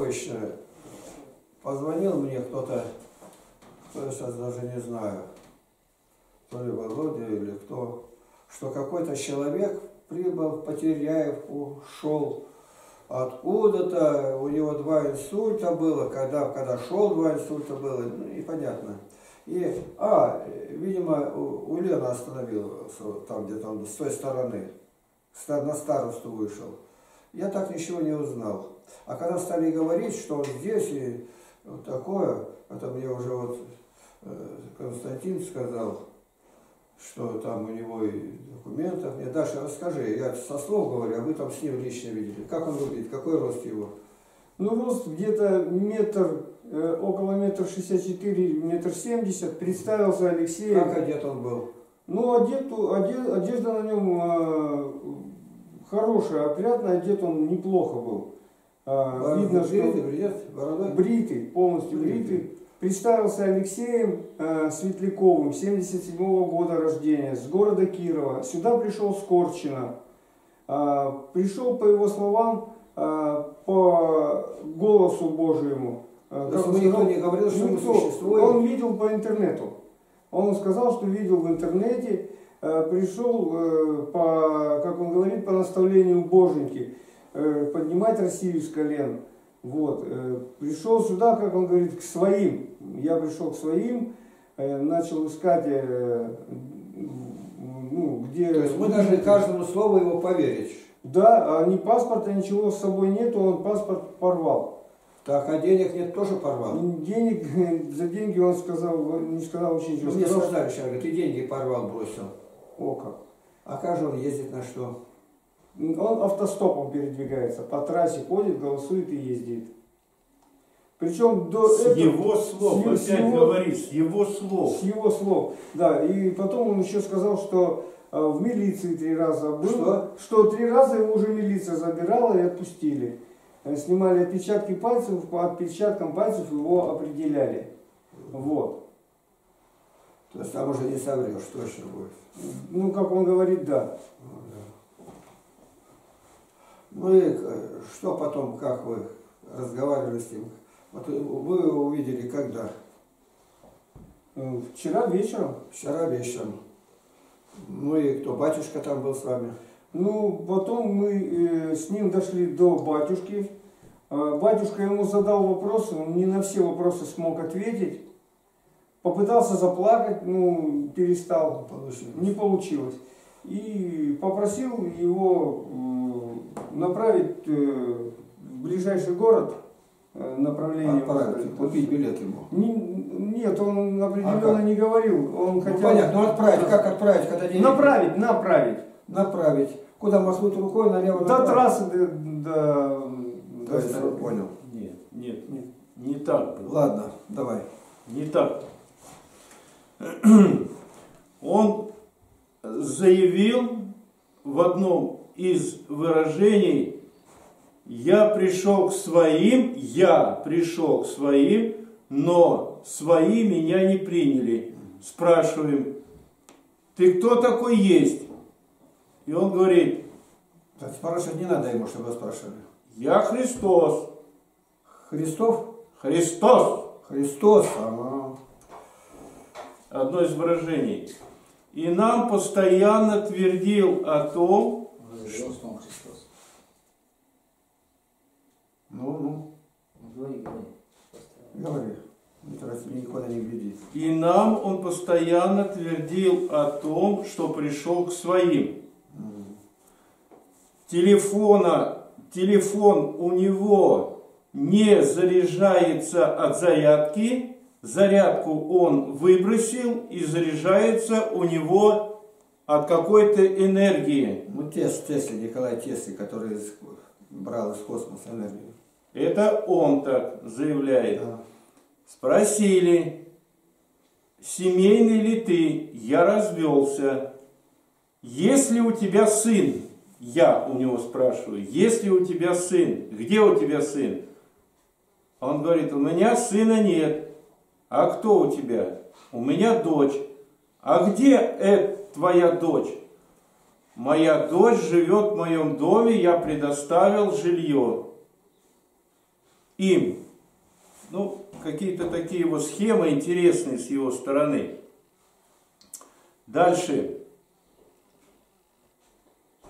Точно. Позвонил мне кто-то, кто я сейчас даже не знаю, то ли Володя или кто, что какой-то человек прибыл в Потеряевку, шел откуда-то, у него два инсульта было, когда, когда шел два инсульта было, ну, непонятно. И, а, видимо, у, у Лены остановил, там где-то с той стороны, на старосту вышел. Я так ничего не узнал. А когда стали говорить, что здесь и вот такое, это мне уже вот э, Константин сказал, что там у него и документов нет. Даша, расскажи, я со слов говорю, а вы там с ним лично видели. Как он выглядит, какой рост его? Ну, рост где-то метр, э, около метр шестьдесят четыре, метр семьдесят. Представился Алексей. Как одет он был? Ну, одет, одежда на нем э, хорошая, опрятная, одет он неплохо был. А, видно, что бритый, полностью бритый. Представился Алексеем э, Светляковым, 77 -го года рождения, с города Кирова. Сюда пришел с Корчина. Э, пришел, по его словам, э, по голосу Божьему. Э, как он никто не говорил, что никто, существует? Он видел по интернету. Он сказал, что видел в интернете, э, пришел, э, по, как он говорит, по наставлению Боженьки, поднимать Россию с колен. Вот. Э, пришел сюда, как он говорит, к своим. Я пришел к своим, э, начал искать, э, ну, где... То есть мы должны каждому слову его поверить. Да, а ни паспорта, ничего с собой нету, он паспорт порвал. Так, а денег нет, тоже порвал? Денег, за деньги он сказал, не сказал очень ничего. Мне сказал, что ты деньги порвал, бросил. О как. А как же он ездит на что? Он автостопом передвигается, по трассе ходит, голосует и ездит. Причем до с этого, его слов, с, опять его, говорит, с его слов. С его слов, да. И потом он еще сказал, что э, в милиции три раза был, что? что три раза его уже милиция забирала и отпустили. Э, снимали отпечатки пальцев, по отпечаткам пальцев его определяли. Вот. То есть там уже не соврешь, точно будет. Ну, как он говорит, да. Ну и э, что потом, как вы разговаривали с ним? Вот вы его увидели когда? Э, вчера вечером. Вчера вечером. Ну и кто, батюшка там был с вами? Ну, потом мы э, с ним дошли до батюшки. Э, батюшка ему задал вопросы, он не на все вопросы смог ответить. Попытался заплакать, ну, перестал, получилось. не получилось. И попросил его направить э, в ближайший город э, направление. Отправить, купить билет ему. Не, нет, он определенно а не говорил. Он ну, хотел... понятно, ну отправить, как отправить, когда деньги... Направить, направить. Направить. Куда махнуть рукой, налево, До трассы, до... до... То есть, до... понял. Нет, нет, нет, не так было. Ладно, давай. Не так. Он заявил в одном из выражений «я пришел к своим», «я пришел к своим», но свои меня не приняли. Спрашиваем, ты кто такой есть? И он говорит, так спрашивать не надо ему, чтобы спрашивали. Я Христос. Христов? Христос. Христос. Ага. Одно из выражений. И нам постоянно твердил о том, Ростом Христос. Ну, ну. Говори, говори. Говори. Никуда не. И нам он постоянно твердил о том, что пришел к своим. Телефона, телефон у него не заряжается от зарядки, зарядку он выбросил и заряжается у него от какой-то энергии. Ну, Тес, Тесли, Николай Тесли, который брал из космоса энергию. Это он так заявляет. Да. Спросили, семейный ли ты? Я развелся. Есть ли у тебя сын? Я у него спрашиваю, есть ли у тебя сын? Где у тебя сын? Он говорит, у меня сына нет. А кто у тебя? У меня дочь. А где это? Твоя дочь? Моя дочь живет в моем доме, я предоставил жилье. им. Ну, какие-то такие вот схемы интересные с его стороны. Дальше.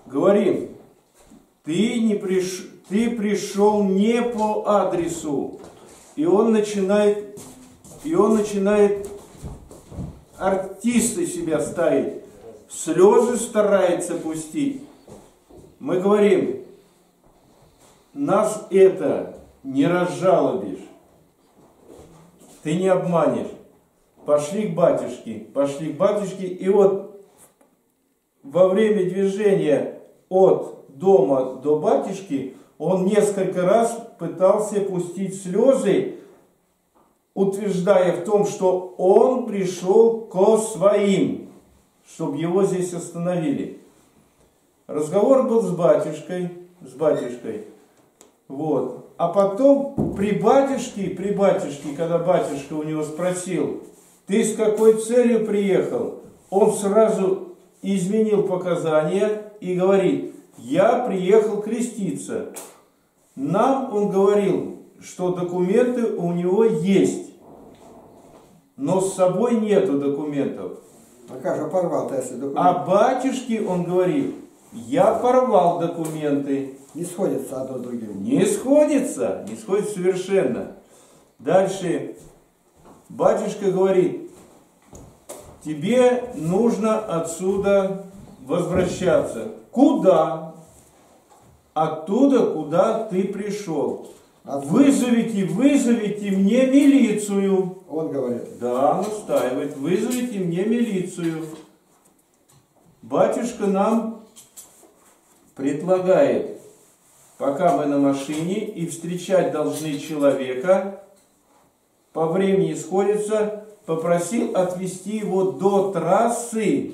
Говорим, ты, не приш... ты пришел не по адресу. И он начинает, и он начинает артисты себя ставить. Слезы старается пустить. Мы говорим, нас это не разжалобишь. Ты не обманешь. Пошли к батюшке, пошли к батюшке. И вот во время движения от дома до батюшки он несколько раз пытался пустить слезы, утверждая в том, что он пришел ко своим, чтобы его здесь остановили. Разговор был с батюшкой, с батюшкой. Вот. А потом при батюшке, при батюшке, когда батюшка у него спросил, ты с какой целью приехал? Он сразу изменил показания и говорит, я приехал креститься. Нам он говорил, что документы у него есть, но с собой нету документов. А как же порвал-то, если документы? А батюшке он говорит, я порвал документы. Не сходится одно с другим. Не сходится, не сходится совершенно. Дальше батюшка говорит, тебе нужно отсюда возвращаться. Куда? Оттуда, куда ты пришел. Вызовите, вызовите мне милицию. Он говорит. Да, настаивает. Вызовите мне милицию. Батюшка нам предлагает, пока мы на машине и встречать должны человека, по времени сходится, попросил отвезти его до трассы,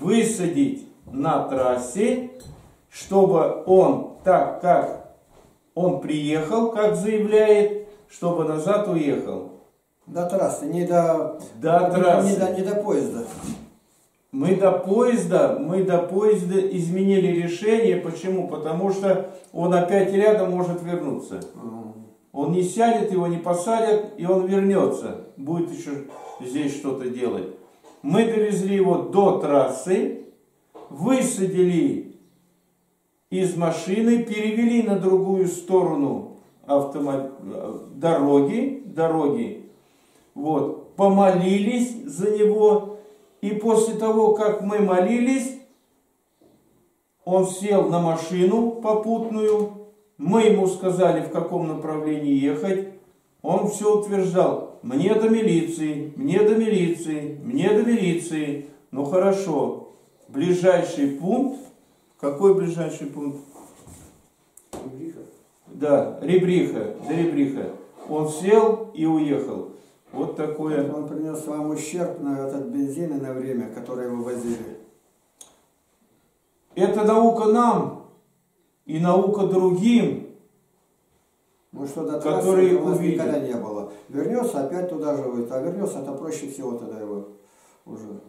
высадить на трассе, чтобы он, так как он приехал, как заявляет, чтобы назад уехал. До трассы, не до, До не- трассы. Не, до, не до поезда. Мы до поезда, мы до поезда изменили решение. Почему? Потому что он опять рядом может вернуться. Он не сядет, его не посадят, и он вернется. Будет еще здесь что-то делать. Мы довезли его до трассы, высадили из машины, перевели на другую сторону автомо- дороги, дороги. Вот, помолились за него, и после того, как мы молились, он сел на машину попутную, мы ему сказали, в каком направлении ехать, он все утверждал, мне до милиции, мне до милиции, мне до милиции. Ну хорошо, ближайший пункт, какой ближайший пункт? Да, Ребриха, до Ребриха. Он сел и уехал. Вот такое. Он принес вам ущерб на этот бензин и на время, которое вы возили. Это наука нам и наука другим. Ну что до Которые у нас увидят. никогда не было. Вернется, опять туда же выйдет. А вернется, это проще всего тогда его уже.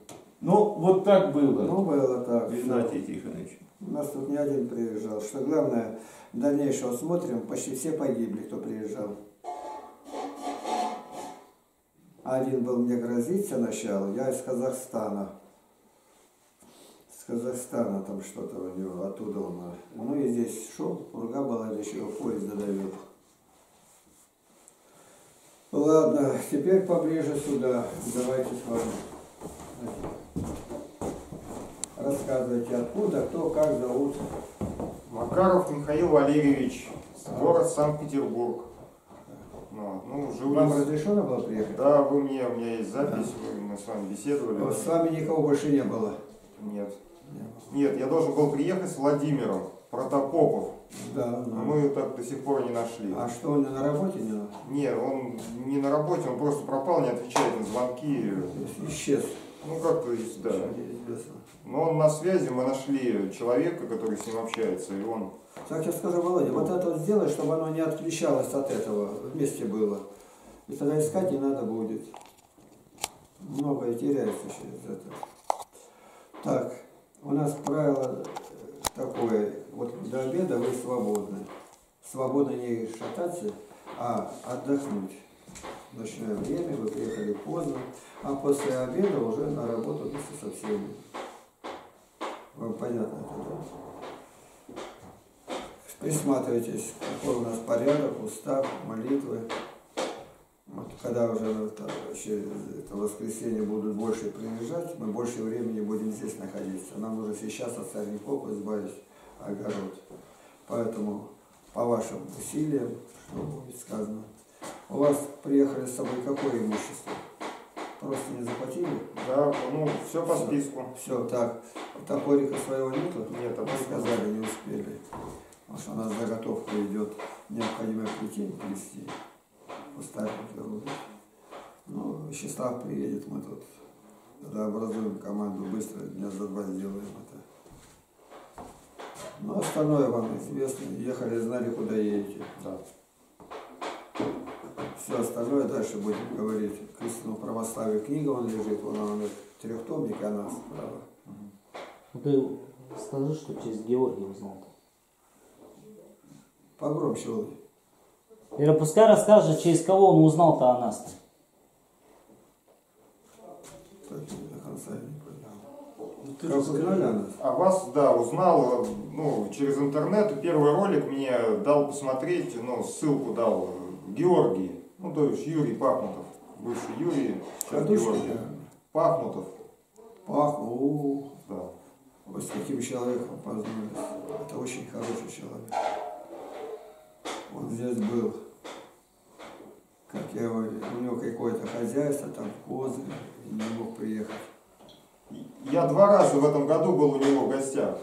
Ну, вот так было, Ну, было так. Игнатий Тихонович. У нас тут не один приезжал. Что главное, дальнейшего смотрим, почти все погибли, кто приезжал. Один был мне грозить сначала, я из Казахстана. С Казахстана там что-то у него, оттуда он. Ну и здесь шел, пурга была, еще поезд задавил. Ладно, теперь поближе сюда. Давайте с вами. Рассказывайте, откуда, кто, как зовут. Макаров Михаил Валерьевич, город Санкт-Петербург. Ну, ну, живу Вам разрешено было приехать? Да, вы мне, у меня есть запись, вы- мы с вами беседовали. Вот С вами никого больше не было. Нет. Нет, я должен был приехать с Владимиром Протопопов, Да, но ну. мы так до сих пор не нашли. А что, он на работе не? Нет, он не на работе, он просто пропал, не отвечает на звонки. Исчез. Ну, как-то, да. Но он на связи, мы нашли человека, который с ним общается, и он... Так я скажу, Володя, вот это вот сделай, чтобы оно не отключалось от этого, вместе было. И тогда искать не надо будет. Многое теряется через это. Так, у нас правило такое, вот до обеда вы свободны. свободно не шататься, а отдохнуть. Ночное время, вы приехали поздно, а после обеда уже на работу вместе со всеми. Вам понятно это, да? Присматривайтесь, какой у нас порядок, устав, молитвы. Вот, когда уже это, через это воскресенье будут больше приезжать, мы больше времени будем здесь находиться. Нам нужно сейчас от сорняков избавить огород. Поэтому по вашим усилиям, что будет сказано, у вас приехали с собой какое имущество? Просто не заплатили? Да, ну, все по списку. Все, так. Топорика своего нету? Нет, топорика сказали, не успели. Потому что у нас заготовка идет, необходимо плетень плести. Поставить рубить. Ну, Вячеслав приедет, мы тут тогда образуем команду, быстро дня за два сделаем это. Ну, остальное вам известно. Ехали, знали, куда едете. Да. Все остальное дальше будем говорить. К истинному православию книга он лежит, вон она трехтомник, она справа. Ну ты скажи, что через Георгия узнал. Погромче, Володя. Или пускай расскажет, через кого он узнал-то о нас. Ну, ты Как же узнали о нас? А вас, да, узнал, ну, через интернет. Первый ролик мне дал посмотреть, ну, ссылку дал Георгий. Ну, то есть Юрий Пахмутов. Бывший Юрий, сейчас Кадушки, Георгий. наверное. Пахмутов, Пах, у, да. вы с таким человеком познались. Это очень хороший человек. Он здесь был. Как я его, у него какое-то хозяйство, там козы, и не мог приехать. Я два раза в этом году был у него в гостях.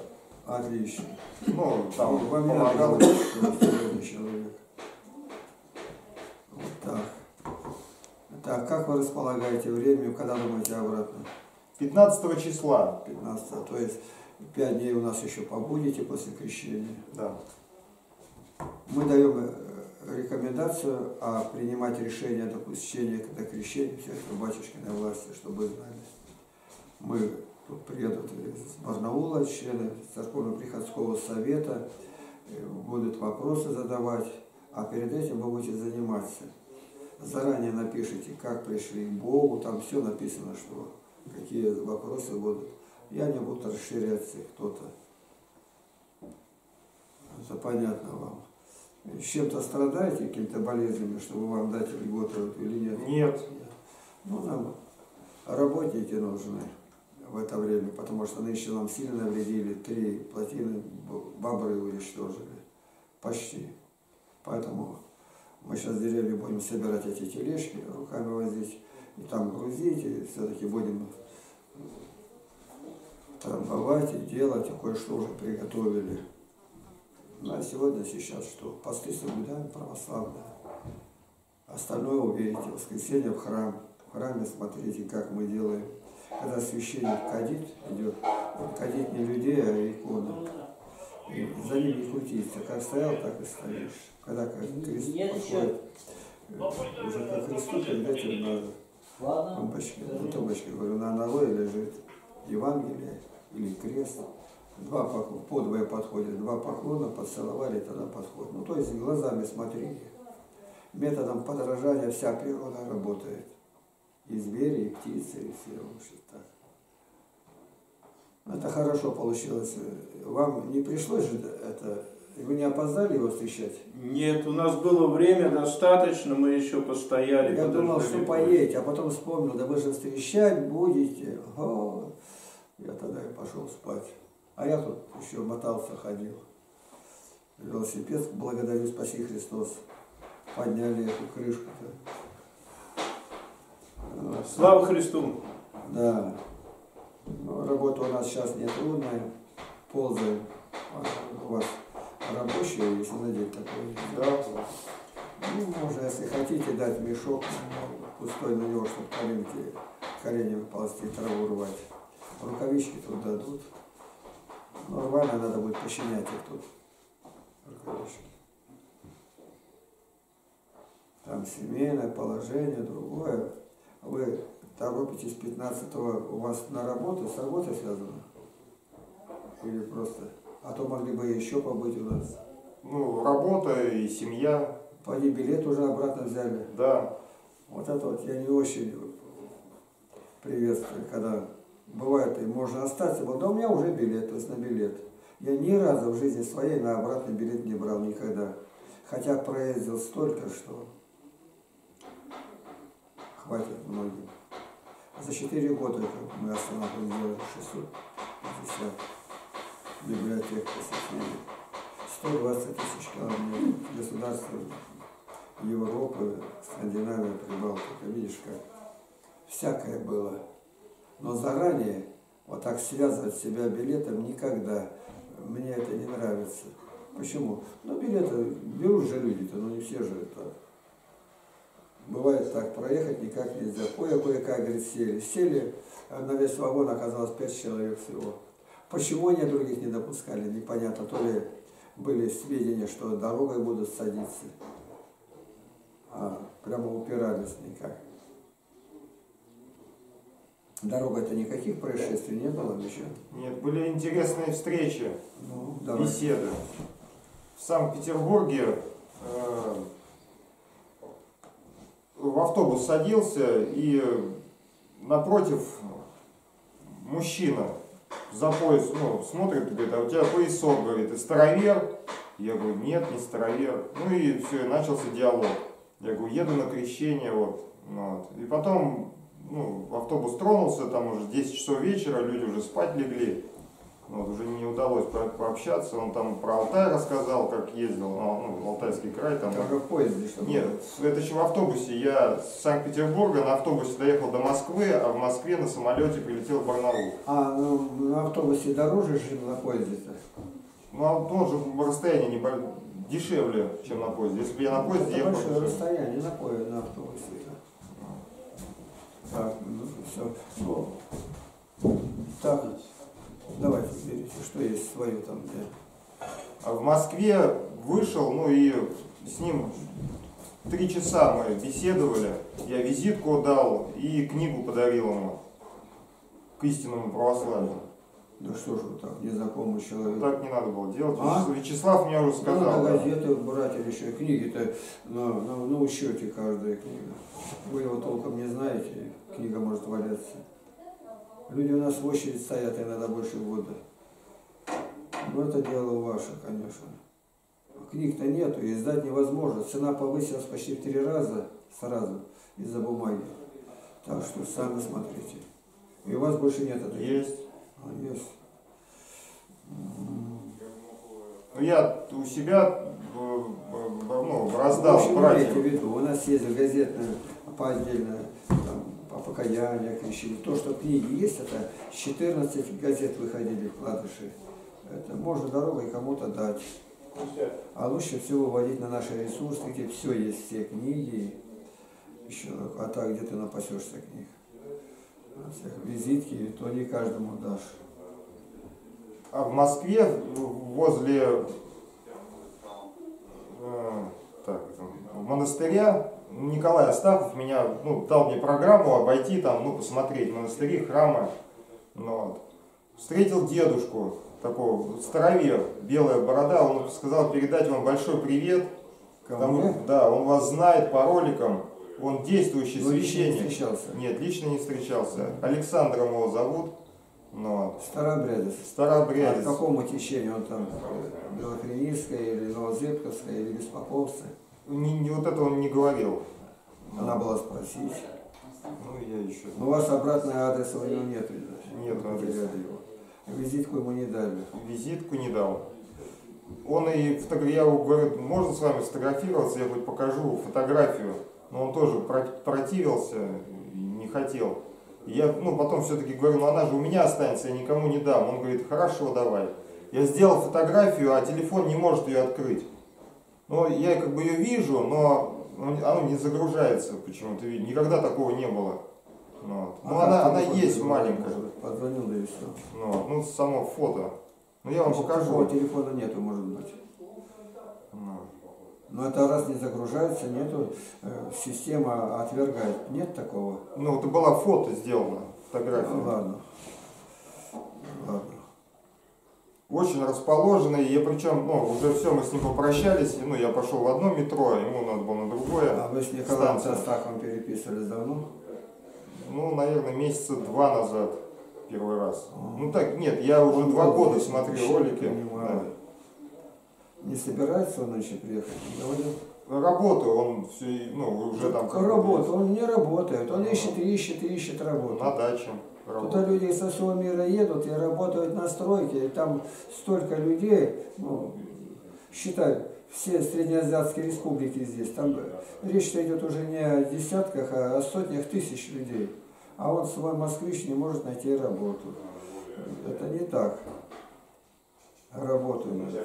Отлично. Ну, там надо помогал. человек. Вот так. Так, как вы располагаете время, когда думаете обратно? 15 числа. 15 то есть 5 дней у нас еще побудете после крещения. Да. Мы даем э, рекомендацию а принимать решение о допущении до крещения всех в батюшкиной власти, чтобы знали. Мы тут приедут из Барнаула, члены церковно-приходского совета, э, будут вопросы задавать, а перед этим вы будете заниматься. Заранее напишите, как пришли к Богу, там все написано, что какие вопросы будут. И они будут расширяться, кто-то. Это понятно вам. С чем-то страдаете, какими-то болезнями, чтобы вам дать льготу или нет? Нет. Ну, нам работники нужны в это время, потому что нынче нам сильно навредили, три плотины бобры уничтожили. Почти. Поэтому мы сейчас в деревне будем собирать эти тележки, руками возить, и там грузить, и все-таки будем трамбовать и делать, и кое-что уже приготовили. Ну, а сегодня, сейчас что? Посты соблюдаем православные. Остальное увидите. Воскресенье в храм. В храме смотрите, как мы делаем. Когда священник кадит идет, он кадит не людей, а иконы. И за ним не крутиться. Как стоял, так и стоишь. Когда как крест подходит, э, уже как Христу, передать им надо. На тумбочке, говорю, на аналое лежит Евангелие или крест. Два поклона, подвое подходит, два поклона поцеловали, тогда подходит. Ну, то есть глазами смотрели. Методом подражания вся природа работает. И звери, и птицы, и все вообще так. Это хорошо получилось. Вам не пришлось же это... Вы не опоздали его встречать? Нет, у нас было время достаточно, мы еще постояли. Я думал, что поедете, а потом вспомнил, да вы же встречать будете. О, я тогда и пошел спать. А я тут еще мотался, ходил. Велосипед, благодарю, спаси Христос. Подняли эту крышку-то. Вот. Слава Христу! Да. Ну, работа у нас сейчас не трудная. Ползаем. А У вас рабочие, если надеть такое. Да. Ну, можно, если хотите, дать мешок пустой на него, чтобы коленки, коленями ползти, траву рвать. Рукавички тут дадут. Рвано надо будет починять их тут. Рукавички. Там семейное положение, другое. Вы торопитесь 15-го, у вас на работу, с работой связано? Или просто? А то могли бы еще побыть у нас. ну, работа и семья, Поди билет уже обратно взяли. да. Вот это вот я не очень приветствую, когда бывает, и можно остаться. Вот, да у меня уже билет, то есть на билет. Я ни разу в жизни своей на обратный билет не брал никогда. Хотя проездил столько, что хватит многим. За 4 года как мы остановку сделали 650 библиотек посетили. 120 тысяч километров государства Европы, Скандинавия, Прибалтика. Видишь, как всякое было. Но заранее вот так связывать себя билетом никогда. Мне это не нравится. Почему? Ну, билеты берут же люди-то, но не все же это. Бывает так, проехать никак нельзя. Кое-кое-как, говорит, сели. Сели, а на весь вагон оказалось пять человек всего. Почему они других не допускали, непонятно. То ли были сведения, что дорогой будут садиться, а прямо упирались никак. Дорога-то никаких происшествий не было еще. Нет, были интересные встречи, Ну, давай. беседы. В Санкт-Петербурге э, в автобус садился и напротив мужчина за пояс, ну, смотрит, говорит, а у тебя поясок, говорит, ты старовер? Я говорю, нет, не старовер. Ну и все, и начался диалог. Я говорю, еду на крещение, вот. ну вот. И потом ну, автобус тронулся, там уже 10 часов вечера, люди уже спать легли. Вот, уже не удалось по- пообщаться. Он там про Алтай рассказал, как ездил, ну, в Алтайский край. Там. Только в поезде, что Нет, это еще в автобусе. Я с Санкт-Петербурга на автобусе доехал до Москвы, а в Москве на самолете прилетел в Барнаул. А, ну, на автобусе дороже, чем на поезде-то? Ну, а тоже расстояние не дешевле, чем на поезде. Если бы я на поезде Это ехал, большое то- расстояние на поезде, на автобусе. Так, ну все. Ну, так, давайте берите, что есть свое там, где. А в Москве вышел, ну и с ним три часа мы беседовали. Я визитку дал и книгу подарил ему к истинному православию. Да что ж вы так, незнакомый человек. Так не надо было делать. А? Вячеслав мне уже Ну, сказал. на да. газеты брать или еще книги-то на, на, на учете каждая книга. Вы его толком не знаете, книга может валяться. Люди у нас в очередь стоят иногда больше года. Но это дело ваше, конечно. Книг-то нету, и издать невозможно. Цена повысилась почти в три раза сразу из-за бумаги. Так что сами смотрите. И у вас больше нет этой. Есть. Есть. Ну, я у себя ну, раздал в общем, братьям. имейте в виду, у нас есть газетная по отдельно, там, по покаянию, крещению. То, что книги есть, это 14 газет выходили вкладыши. Это можно дорогой кому-то дать. А лучше всего выводить на наши ресурсы, где все есть, все книги. Еще, а так где ты напасешься книг. Всех визитки, то не каждому дашь. А в Москве возле э, так, монастыря Николай Астахов меня ну, дал мне программу обойти там, ну, посмотреть монастыри, храмы. Ну, вот. Встретил дедушку, такого старовер, белая борода, он сказал передать вам большой привет. Ко Потому- мне? да, он вас знает по роликам, он действующий Ну, лично не священник. встречался. Нет, лично не встречался. Александром его зовут. Вот. Старобрядец. А Старообрядец. к какому течению он там? э, Белокриническое или Новозепковское или Беспоповское? Не, не- вот это он не говорил. Надо было спросить. Ну, я еще. Но у вас обратный адрес у него нет, видать. Нет адреса. Визитку ему не дали. Визитку не дал. Он и фотограф... я его говорю, можно с вами сфотографироваться, я хоть покажу фотографию. Но он тоже про- противился, не хотел. Я, ну, потом все-таки говорю, ну она же у меня останется, я никому не дам. Он говорит, хорошо, давай. Я сделал фотографию, а телефон не может ее открыть. Ну, я как бы ее вижу, но ну, оно не загружается почему-то. Никогда такого не было. Ну, вот. Ну, А она, как она телефон есть маленькая. Позвонил, да и все. Ну, ну, само фото. Ну, я вам покажу. телефона нету, может быть. Ну. Но это раз не загружается, нету, э, система отвергает. Нет такого? Ну, это была фото сделана, фотография. Ну, ладно. Ладно. очень расположенный. Я причем, ну, уже все, мы с ним попрощались. Ну, я пошел в одно метро, а ему надо было на другое. А вы с Николаем. Состаковым переписывались давно? Ну, наверное, месяца два назад первый раз. А. Ну так, нет, я уже Он два года здесь, смотрю ролики. понимаю. Да. Не собирается он еще приехать? Говорил. Работу он все, ну, уже там... Работа, он не работает, он ищет, ищет, ищет работу. На даче Туда работает. люди со всего мира едут и работают на стройке, и там столько людей, ну, считай, все среднеазиатские республики здесь, там речь идет уже не о десятках, а о сотнях тысяч людей. А он свой москвич не может найти работу. Это не так. Работу надо.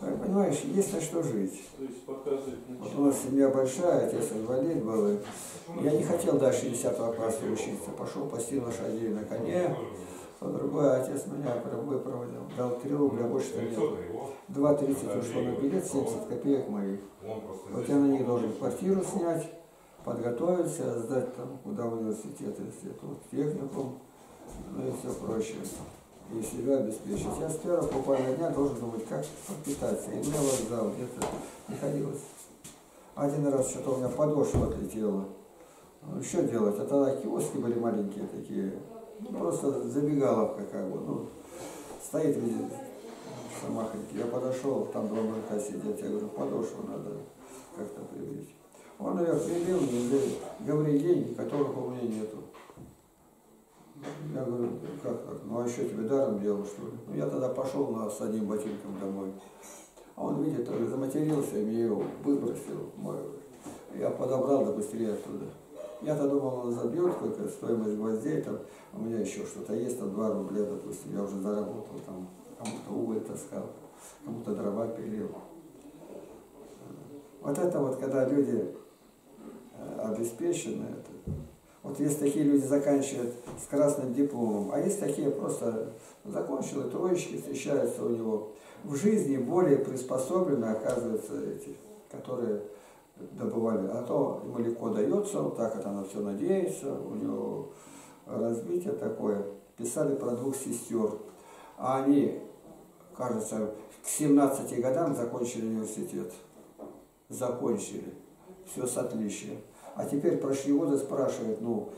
Как Понимаешь, есть на что жить. Вот у нас семья большая, отец инвалид был. и Я не хотел дальше 10 класса учиться. Пошел пасти лошадей на коне. То другой отец меня выпроводил. Дал 3 рубля, больше нет. 2,30 ушло на билет, 70 копеек моих. Вот я на них должен квартиру снять, подготовиться, сдать там, куда в университет, институт, техникум, ну и все прочее. И себя обеспечить. Я с первого буквально дня должен думать, как подпитаться. И мне вокзал где-то приходилось. Один раз что-то у меня подошва отлетела. Ну, что делать? А тогда киоски были маленькие такие. Ну, просто забегаловка как бы. Ну, стоит везде самахонький. Я подошел, там два мужика сидят. Я говорю, подошву надо как-то привлечь. Он ее мне говорит, говори деньги, которых у меня нету. Я говорю, «Ну, как так? Ну а еще тебе даром делал, что ли? Ну я тогда пошел на, с одним ботинком домой. А он, видит, он заматерился, и мне его выбросил. Мой. Я подобрал, да быстрее оттуда. Я-то думал, он забьет сколько стоимость гвоздей, там, у меня еще что-то есть, там 2 рубля, допустим, я уже заработал, там, кому-то уголь таскал, кому-то дрова пилил. Вот это вот, когда люди э, обеспечены, это, вот есть такие люди, заканчивают с красным дипломом, а есть такие просто закончил и троечки встречаются у него. В жизни более приспособлены оказываются эти, которые добывали. А то ему легко дается, вот так это она все надеется, у него развитие такое. Писали про двух сестер, а они, кажется, к 17 годам закончили университет. Закончили. Все с отличием. А теперь прошли годы, спрашивают, ну,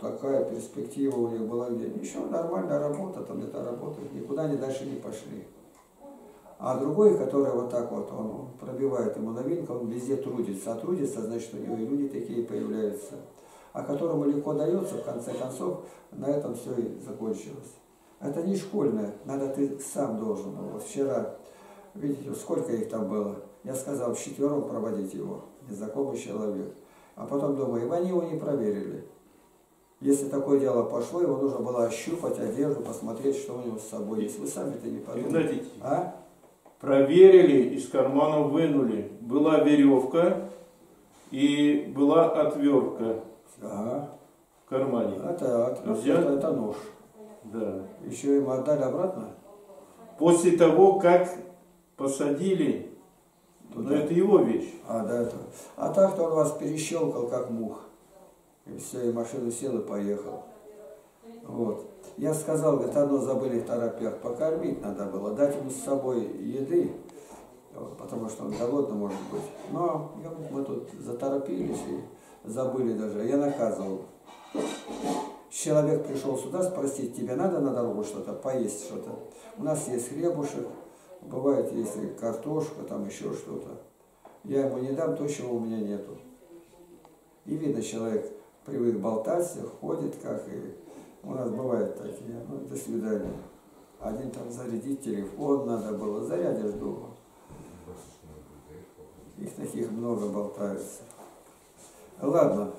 такая перспектива у них была где? Ничего, нормальная работа, там где-то работают, никуда они дальше не пошли. А другой, который вот так вот, он пробивает ему новинку, он везде трудится. А трудится, значит, у него и люди такие появляются. А которому легко дается, в конце концов, на этом все и закончилось. Это не школьное, надо ты сам должен. Вот вчера, видите, сколько их там было. Я сказал, вчетвером проводить его, незнакомый человек. А потом думаю, они его не проверили. Если такое дело пошло, его нужно было ощупать одежду, посмотреть, что у него с собой есть. Вы сами-то не подумали. Игнатий, А? проверили, из кармана вынули. Была веревка и была отвертка Ага. в кармане. Это, отвертка, Взял? это, это нож. Да. Еще ему отдали обратно? После того, как посадили, Туда. ну это его вещь. А, да, это. А так-то он вас перещелкал, как мух. И все, и машину сел и поехал. Вот. Я сказал, говорит, одно забыли в торопях, покормить надо было, дать ему с собой еды, потому что он голодный может быть. Но говорит, мы тут заторопились и забыли даже. Я наказывал. Человек пришел сюда спросить, тебе надо на дорогу что-то, поесть что-то. У нас есть хлебушек, бывает есть и картошка, там еще что-то. Я ему не дам то, чего у меня нету. И видно, человек привык болтать, ходит, как и у нас бывает такие, ну, до свидания. Один там зарядить телефон надо было, зарядишь дома. Их таких много болтаются. Ладно,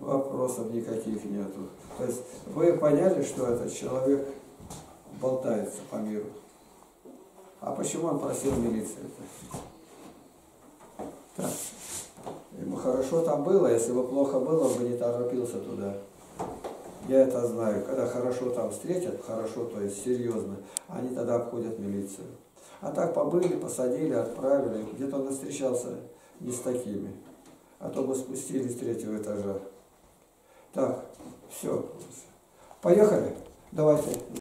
вопросов никаких нету. То есть вы поняли, что этот человек болтается по миру. А почему он просил милицию-то? Так. Ему хорошо там было, если бы плохо было, он бы не торопился туда. Я это знаю. Когда хорошо там встретят, хорошо, то есть серьезно, они тогда обходят милицию. А так побыли, посадили, отправили. Где-то он встречался не с такими. А то бы спустились с третьего этажа. Так, все. Поехали. Давайте.